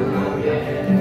Yeah.